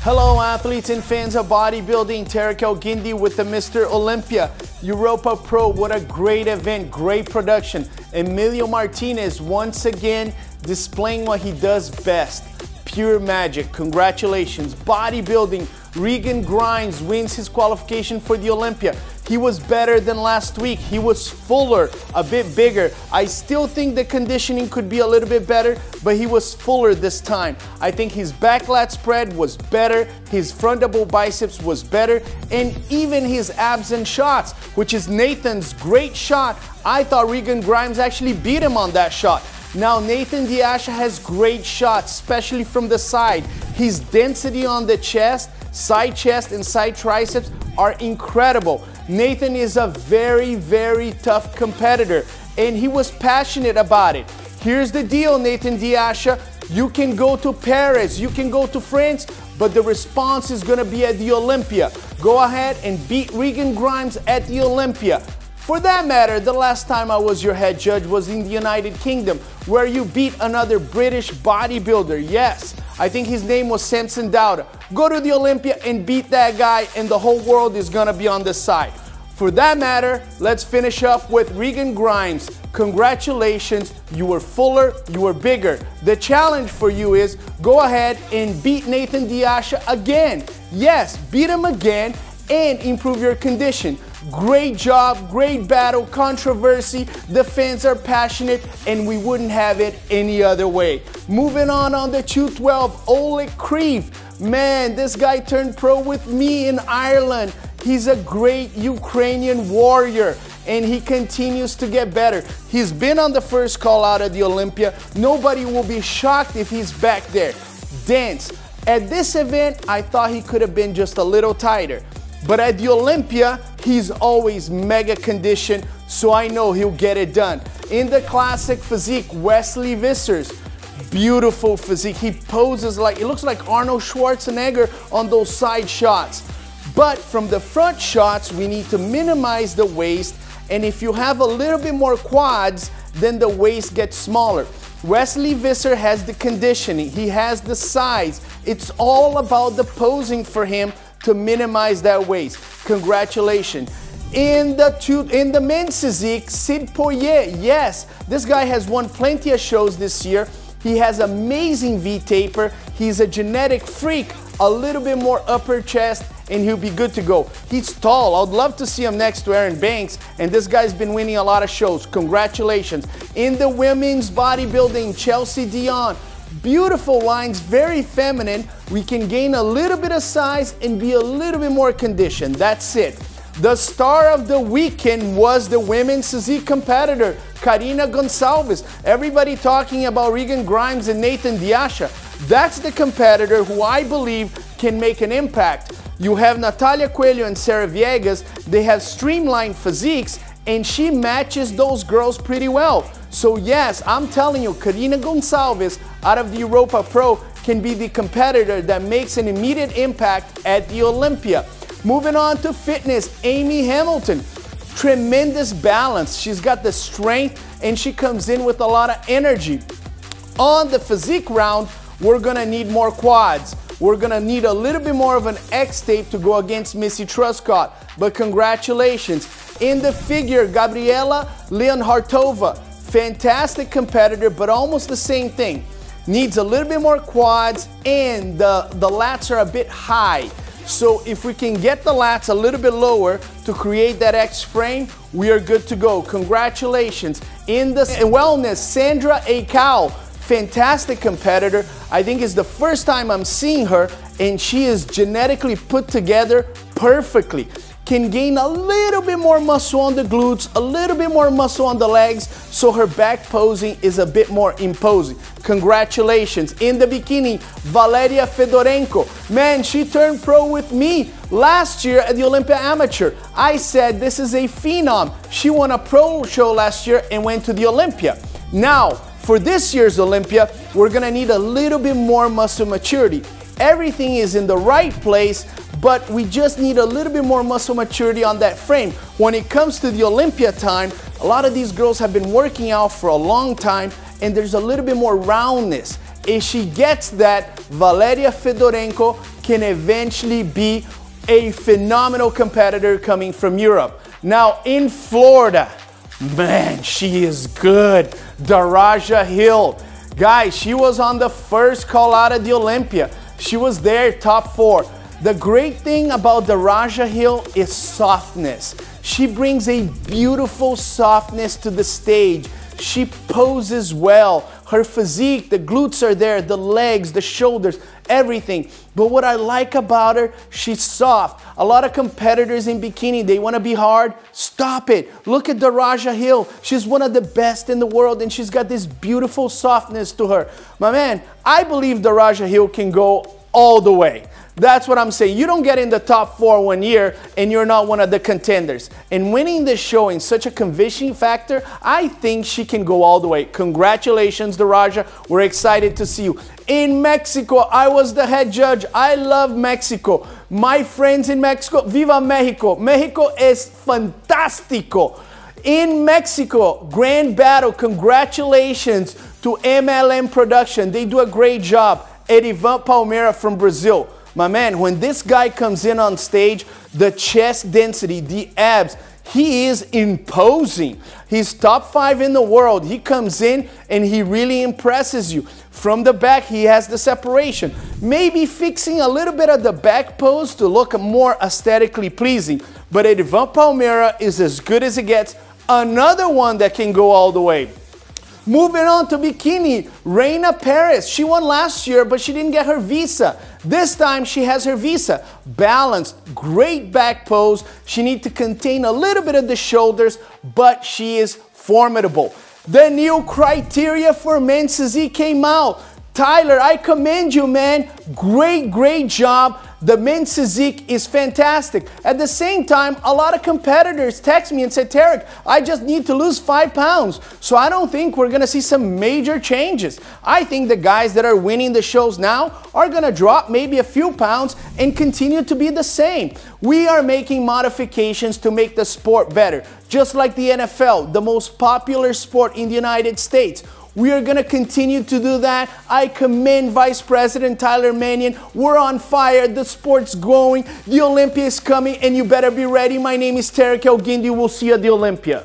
Hello athletes and fans of bodybuilding, Tarek Gindi with the Mr. Olympia. Europa Pro, what a great event, great production. Emilio Martinez once again displaying what he does best. Pure magic, congratulations. Bodybuilding, Regan Grimes wins his qualification for the Olympia. He was better than last week. He was fuller, a bit bigger. I still think the conditioning could be a little bit better, but he was fuller this time. I think his back lat spread was better, his front double biceps was better, and even his abs and shots, which is Nathan's great shot. I thought Regan Grimes actually beat him on that shot. Now Nathan De Asha has great shots, especially from the side. His density on the chest, side chest and side triceps are incredible. Nathan is a very, very tough competitor and he was passionate about it. Here's the deal, Nathan De Asha. You can go to Paris, you can go to France, but the response is gonna be at the Olympia. Go ahead and beat Regan Grimes at the Olympia. For that matter, the last time I was your head judge was in the United Kingdom, where you beat another British bodybuilder. Yes, I think his name was Samson Dauda. Go to the Olympia and beat that guy, and the whole world is gonna be on the side. For that matter, let's finish up with Regan Grimes. Congratulations, you were fuller, you were bigger. The challenge for you is go ahead and beat Nathan De Asha again. Yes, beat him again and improve your condition. Great job, great battle, controversy. The fans are passionate, and we wouldn't have it any other way. Moving on on the 212, Oleg Kriv. Man, this guy turned pro with me in Ireland. He's a great Ukrainian warrior and he continues to get better. He's been on the first call out at the Olympia. Nobody will be shocked if he's back there. Dance. At this event, I thought he could have been just a little tighter. But at the Olympia, he's always mega conditioned, so I know he'll get it done. In the classic physique, Wesley Vissers, beautiful physique. He poses like, it looks like Arnold Schwarzenegger on those side shots. But from the front shots, we need to minimize the waist. And if you have a little bit more quads, then the waist gets smaller. Wesley Visser has the conditioning, he has the size. It's all about the posing for him to minimize that waist. Congratulations. In the two, in the men's physique, Sid Poirier, yes, this guy has won plenty of shows this year. He has amazing V-taper. He's a genetic freak, a little bit more upper chest, and he'll be good to go. He's tall. I'd love to see him next to Erin Banks, and this guy's been winning a lot of shows. Congratulations. In the women's bodybuilding, Chelsea Dion, Beautiful lines, very feminine. We can gain a little bit of size and be a little bit more conditioned. That's it. The star of the weekend was the women's physique competitor, Karina Gonçalves. Everybody talking about Regan Grimes and Nathan De Asha. That's the competitor who I believe can make an impact. You have Natalia Coelho and Sarah Villegas. They have streamlined physiques and she matches those girls pretty well. So yes, I'm telling you, Karina Gonçalves out of the Europa Pro can be the competitor that makes an immediate impact at the Olympia. Moving on to fitness, Amy Hamilton. Tremendous balance. She's got the strength and she comes in with a lot of energy. On the physique round, we're gonna need more quads. We're gonna need a little bit more of an X tape to go against Missy Truscott. But congratulations. In the figure, Gabriela Leonhartova. Fantastic competitor, but almost the same thing. Needs a little bit more quads and the, the lats are a bit high. So if we can get the lats a little bit lower to create that X frame, we are good to go. Congratulations. In the wellness, Sandra Akau, fantastic competitor. I think it's the first time I'm seeing her and she is genetically put together perfectly can gain a little bit more muscle on the glutes, a little bit more muscle on the legs, so her back posing is a bit more imposing. Congratulations. In the bikini, Valeria Fedorenko. Man, she turned pro with me last year at the Olympia Amateur. I said this is a phenom. She won a pro show last year and went to the Olympia. Now, for this year's Olympia, we're gonna need a little bit more muscle maturity. Everything is in the right place, but we just need a little bit more muscle maturity on that frame. When it comes to the Olympia time, a lot of these girls have been working out for a long time and there's a little bit more roundness. If she gets that, Valeria Fedorenko can eventually be a phenomenal competitor coming from Europe. Now in Florida, man, she is good. Daraja Hill. Guys, she was on the first call out of the Olympia. She was there, top four. The great thing about Daraja Hill is softness. She brings a beautiful softness to the stage. She poses well. Her physique, the glutes are there, the legs, the shoulders, everything. But what I like about her, she's soft. A lot of competitors in bikini, they want to be hard. Stop it. Look at Daraja Hill. She's one of the best in the world and she's got this beautiful softness to her. My man, I believe Daraja Hill can go all the way. That's what I'm saying. You don't get in the top four one year and you're not one of the contenders. And winning this show in such a convincing factor, I think she can go all the way. Congratulations, Daraja. We're excited to see you. In Mexico, I was the head judge. I love Mexico. My friends in Mexico, viva Mexico. Mexico is fantástico. In Mexico, grand battle. Congratulations to MLM Production. They do a great job. Edivan Palmeira from Brazil. My man, when this guy comes in on stage, the chest density, the abs, he is imposing. He's top five in the world. He comes in and he really impresses you. From the back, he has the separation. Maybe fixing a little bit of the back pose to look more aesthetically pleasing. But Edivan Palmeira is as good as it gets. Another one that can go all the way. Moving on to bikini, Reina Paris. She won last year, but she didn't get her visa. This time she has her visa. Balanced, great back pose. She needs to contain a little bit of the shoulders, but she is formidable. The new criteria for men's physique came out. Tyler, I commend you, man. Great, great job. The men's physique is fantastic. At the same time, a lot of competitors text me and said, Tarek, I just need to lose five pounds. So I don't think we're gonna see some major changes. I think the guys that are winning the shows now are gonna drop maybe a few pounds and continue to be the same. We are making modifications to make the sport better. Just like the NFL, the most popular sport in the United States. We are going to continue to do that. I commend Vice President Tyler Manion. We're on fire. The sport's going. The Olympia is coming, and you better be ready. My name is Tarek Elguindi. We'll see you at the Olympia.